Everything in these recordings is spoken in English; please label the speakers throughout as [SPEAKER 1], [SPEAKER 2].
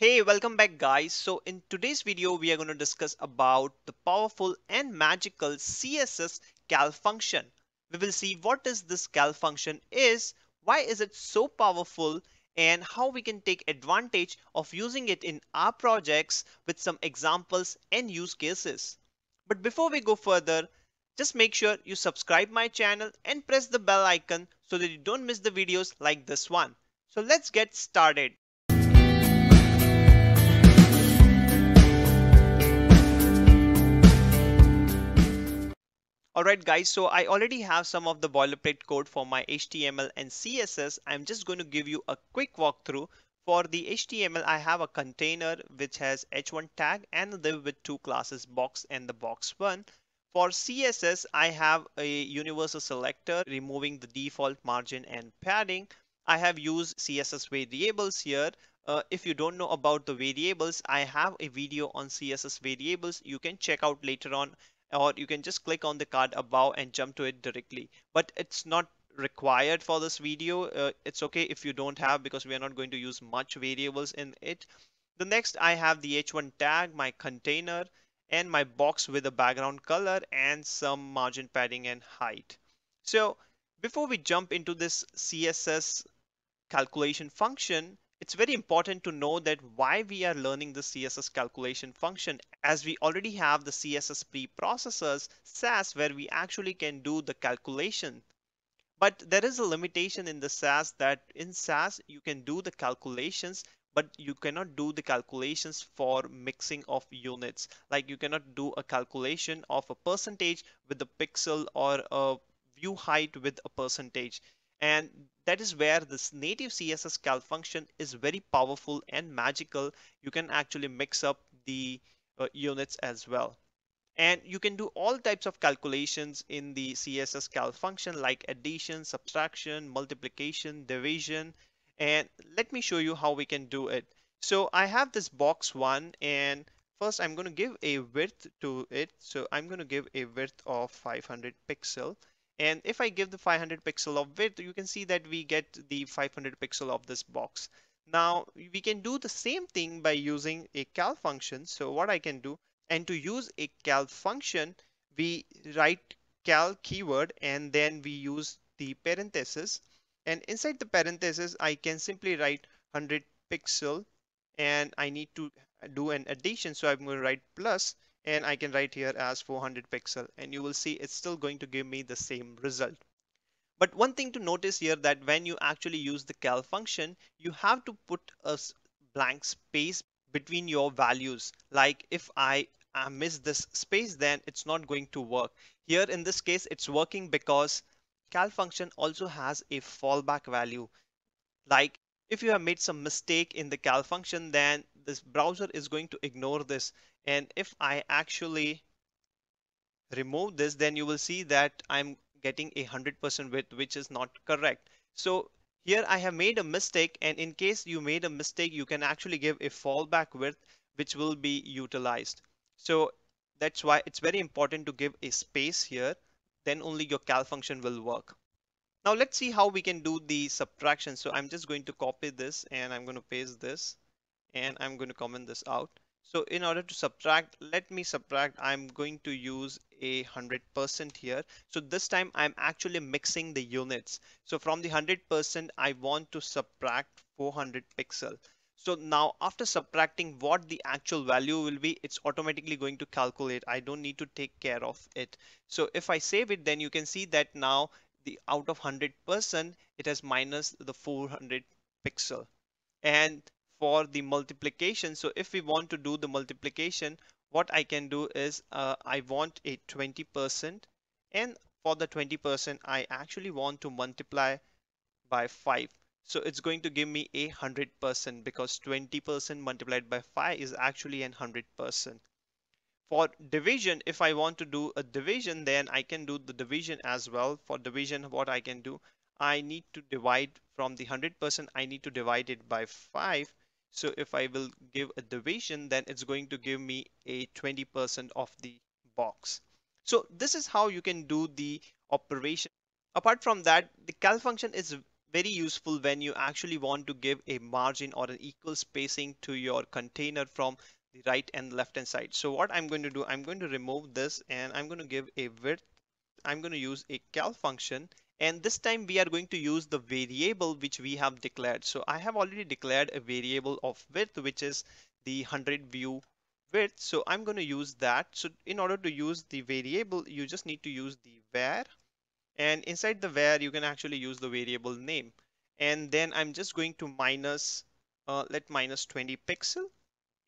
[SPEAKER 1] Hey, welcome back guys. So in today's video, we are going to discuss about the powerful and magical CSS calc function. We will see what is this calc function is, why is it so powerful, and how we can take advantage of using it in our projects with some examples and use cases. But before we go further, just make sure you subscribe my channel and press the bell icon so that you don't miss the videos like this one. So let's get started. Alright guys, so I already have some of the boilerplate code for my HTML and CSS. I'm just going to give you a quick walkthrough. For the HTML, I have a container which has h1 tag and the with two classes box and the box one. For CSS, I have a universal selector removing the default margin and padding. I have used CSS variables here. Uh, if you don't know about the variables, I have a video on CSS variables. You can check out later on or you can just click on the card above and jump to it directly. But it's not required for this video. Uh, it's okay if you don't have because we are not going to use much variables in it. The next I have the h1 tag, my container and my box with a background color and some margin padding and height. So before we jump into this CSS calculation function, it's very important to know that why we are learning the CSS calculation function as we already have the CSS preprocessors Sass where we actually can do the calculation. But there is a limitation in the Sass that in Sass you can do the calculations but you cannot do the calculations for mixing of units. Like you cannot do a calculation of a percentage with a pixel or a view height with a percentage. And that is where this native CSS calc function is very powerful and magical. You can actually mix up the uh, units as well. And you can do all types of calculations in the CSS calc function like addition, subtraction, multiplication, division. And let me show you how we can do it. So I have this box one and first I'm going to give a width to it. So I'm going to give a width of 500 pixel and if I give the 500 pixel of width, you can see that we get the 500 pixel of this box. Now we can do the same thing by using a calc function. So what I can do and to use a calc function, we write calc keyword and then we use the parenthesis and inside the parenthesis, I can simply write 100 pixel and I need to do an addition. So I'm going to write plus and I can write here as 400 pixel and you will see it's still going to give me the same result. But one thing to notice here that when you actually use the calc function, you have to put a blank space between your values. Like if I miss this space, then it's not going to work. Here in this case, it's working because calc function also has a fallback value. Like if you have made some mistake in the calc function, then this browser is going to ignore this and if I actually remove this, then you will see that I'm getting a 100% width, which is not correct. So here I have made a mistake. And in case you made a mistake, you can actually give a fallback width, which will be utilized. So that's why it's very important to give a space here. Then only your calc function will work. Now let's see how we can do the subtraction. So I'm just going to copy this and I'm going to paste this and I'm going to comment this out. So in order to subtract, let me subtract, I'm going to use a hundred percent here. So this time I'm actually mixing the units. So from the hundred percent, I want to subtract 400 pixel. So now after subtracting what the actual value will be, it's automatically going to calculate. I don't need to take care of it. So if I save it, then you can see that now the out of 100%, it has minus the 400 pixel. And for the multiplication. So if we want to do the multiplication, what I can do is uh, I want a 20% and for the 20% I actually want to multiply by 5. So it's going to give me a 100% because 20% multiplied by 5 is actually an 100%. For division, if I want to do a division, then I can do the division as well. For division, what I can do, I need to divide from the 100%, I need to divide it by 5 so if I will give a division, then it's going to give me a 20% of the box. So this is how you can do the operation. Apart from that, the calc function is very useful when you actually want to give a margin or an equal spacing to your container from the right and left hand side. So what I'm going to do, I'm going to remove this and I'm going to give a width. I'm going to use a calc function and this time we are going to use the variable which we have declared. So I have already declared a variable of width which is the 100 view width. So I'm going to use that. So in order to use the variable, you just need to use the var and inside the var you can actually use the variable name and then I'm just going to minus uh, let minus 20 pixel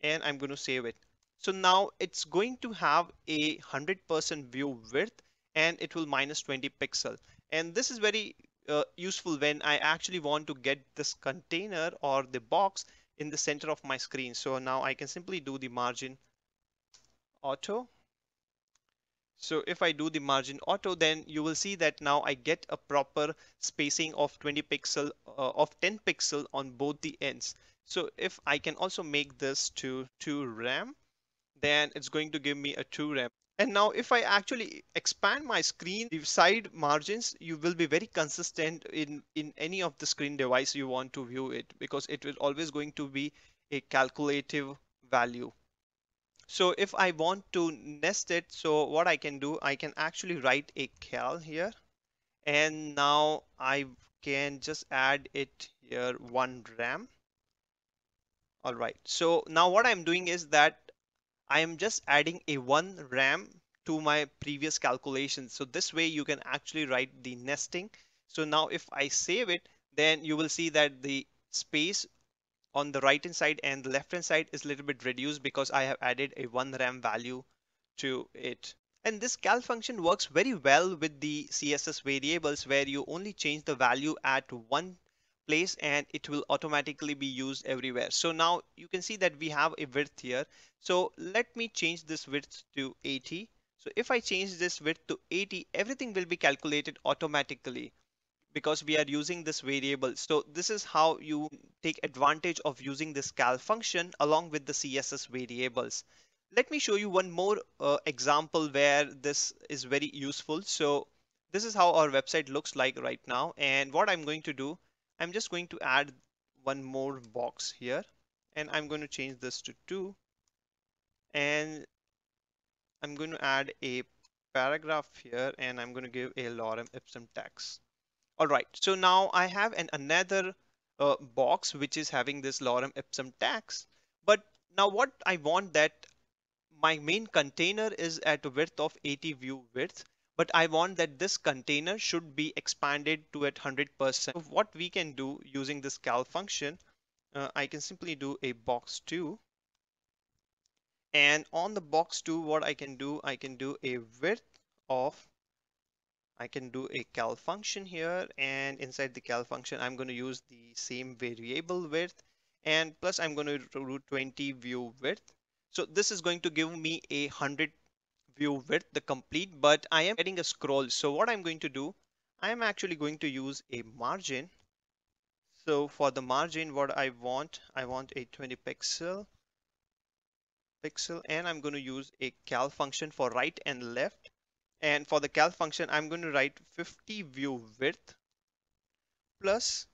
[SPEAKER 1] and I'm going to save it so now it's going to have a 100% view width and it will minus 20 pixel and this is very uh, useful when I actually want to get this container or the box in the center of my screen so now I can simply do the margin auto so if I do the margin auto, then you will see that now I get a proper spacing of 20 pixel uh, of 10 pixel on both the ends. So if I can also make this to 2 rem, then it's going to give me a 2 rem. And now if I actually expand my screen, the side margins, you will be very consistent in, in any of the screen device you want to view it because it will always going to be a calculative value. So if I want to nest it, so what I can do, I can actually write a calc here. And now I can just add it here one rem. All right. So now what I'm doing is that I am just adding a one rem to my previous calculations. So this way you can actually write the nesting. So now if I save it, then you will see that the space on the right hand side and the left hand side is a little bit reduced because I have added a one rem value to it. And this calc function works very well with the CSS variables where you only change the value at one place and it will automatically be used everywhere. So now you can see that we have a width here. So let me change this width to 80. So if I change this width to 80, everything will be calculated automatically because we are using this variable. So this is how you take advantage of using this calc function along with the CSS variables. Let me show you one more uh, example where this is very useful. So this is how our website looks like right now. And what I'm going to do, I'm just going to add one more box here and I'm going to change this to two and I'm going to add a paragraph here and I'm going to give a lorem ipsum text. All right, so now I have an another uh, box which is having this lorem ipsum text. But now what I want that my main container is at a width of 80 view width, but I want that this container should be expanded to at 100%. So what we can do using this calc function, uh, I can simply do a box 2 and on the box 2 what I can do I can do a width of I can do a calc function here and inside the calc function I'm going to use the same variable width and plus I'm going to do 20 view width. So this is going to give me a 100 view width the complete but I am getting a scroll. So what I'm going to do I am actually going to use a margin. So for the margin what I want I want a 20 pixel pixel and I'm going to use a calc function for right and left and for the calc function, I'm going to write 50 view width plus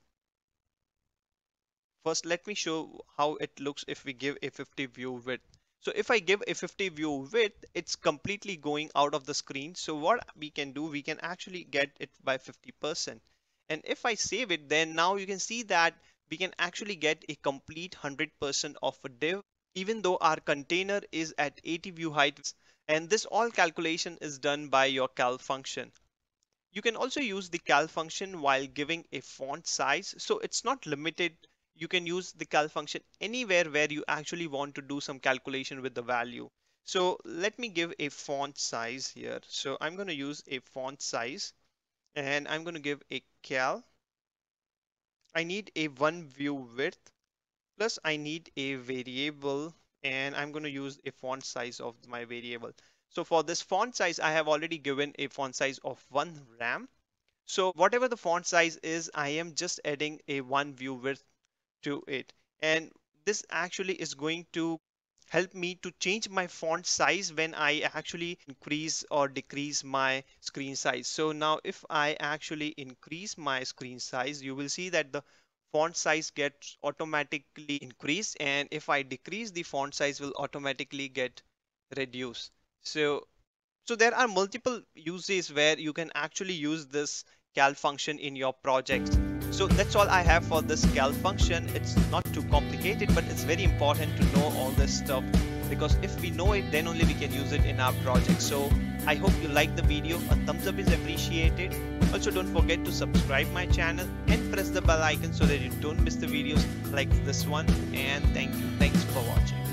[SPEAKER 1] first let me show how it looks if we give a 50 view width. So if I give a 50 view width, it's completely going out of the screen. So what we can do, we can actually get it by 50%. And if I save it, then now you can see that we can actually get a complete 100% of a div, even though our container is at 80 view height and this all calculation is done by your calc function. You can also use the calc function while giving a font size. So it's not limited. You can use the calc function anywhere where you actually want to do some calculation with the value. So let me give a font size here. So I'm going to use a font size and I'm going to give a calc. I need a one view width plus I need a variable and I'm going to use a font size of my variable. So for this font size, I have already given a font size of one rem. So whatever the font size is, I am just adding a one view width to it. And this actually is going to help me to change my font size when I actually increase or decrease my screen size. So now if I actually increase my screen size, you will see that the font size gets automatically increased and if I decrease the font size will automatically get reduced. So so there are multiple uses where you can actually use this calc function in your projects. So that's all I have for this calc function. It's not too complicated, but it's very important to know all this stuff because if we know it, then only we can use it in our project. So I hope you like the video. A thumbs up is appreciated. Also don't forget to subscribe my channel and press the bell icon so that you don't miss the videos like this one. And thank you. Thanks for watching.